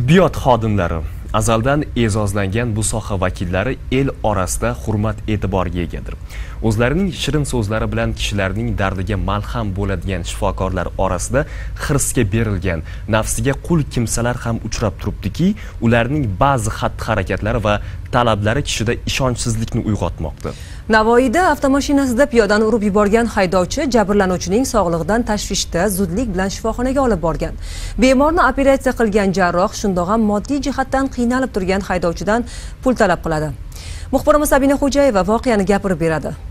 tibbiyot xodimlari azaldan e'zozlangan bu soha vakillari el orasida hurmat e'tiborga egadir. O'zlarining shirin so'zlari bilan kishilarning dardiga malham bo'ladigan shifokorlar orasida hirsga berilgan nafsiga qul kimsalar ham uchrab turibdiki ularning ba'zi xatti harakatlari va talablari kishida ishonchsizlikni uyg'otmoqda. Navoiyda avtomashinasida piyodani urib yuborgan haydovchi jabrlanuvchining sog'lig'idan tashvishda zudlik bilan shifoxonaga olib borgan. Bemorni operatsiya qilgan jarroh shundoq ham moddiy jihatdan qiynalib turgan haydovchidan pul talab qiladi. Muxbirimiz sabina xo'jayeva voqeani gapirib beradi.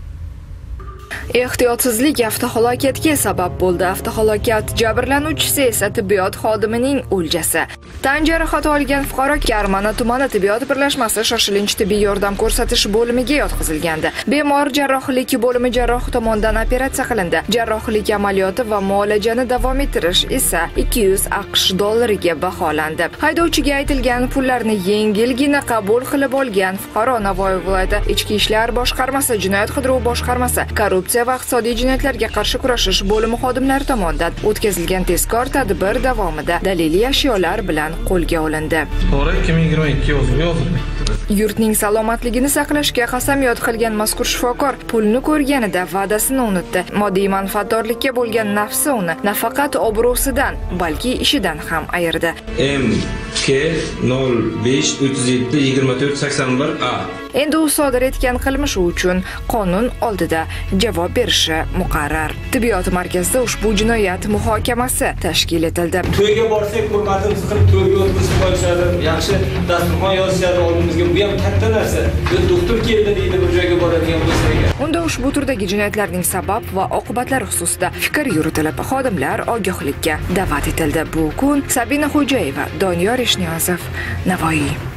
Ehtiyotsizlik avtohalokatga sabab bo'ldi. Avtohalokat jabrlanuvchisi esa tibbiyot xodimining o'ljasi. Tan jarohati olgan fuqaro karmana tumani tibbiyot birlashmasi shoshilinch tibbiy yordam ko'rsatish bo'limiga yotqizilgandi. Bemor jarrohlik bo'limi jarrohi tomonidan operatsiya qilindi. Jarrohlik amaliyoti va muolajani davom ettirish esa 200 aqsh dollariga baholandi. Haydovchiga aytilgan pullarni yengilgina qabul qilib olgan fuqaro navoiy viloyati ichki ishlar boshqarmasi jinoyat qidiruv boshqarmasi korrupsiya korrupsiya va iqtisodiy jinoyatlarga qarshi kurashish bo'limi xodimlari tomonidan o'tkazilgan tezkor tadbir davomida daliliy ashyolar bilan qo'lga olindi. To'g'ri ikki ming yigirma ikki yurtning salomatligini saqlashga qasamyod qilgan mazkur shifokor pulni ko'rganida va'dasini unutdi. Moddiy manfaatdorlikka bo'lgan nafsi uni nafaqat obro'sidan balki ishidan ham ayirdi. M k nol besh o'ttiz yetti yigirma to'rt sakson bir a endi u sodir etgan qilmishi uchun qonun oldida javob berishi muqarrar. Tibbiyot markazida ushbu jinoyat muhokamasi tashkil etildi. To'yga borsak hurmatimizni qilib to'yga o'tkazib qo'yishadi yaxshi dasturxon yozishadi oldimizga. Bu ham katta narsa. Doktor keldi deydi bir joyga boradigan bo'lsak unda ushbu turdagi jinoyatlarning sabab va oqibatlari xususida fikr yuritilib xodimlar ogohlikka da'vat etildi. Bu kun sabina xo'jayeva doniyor eshniyozov navoiy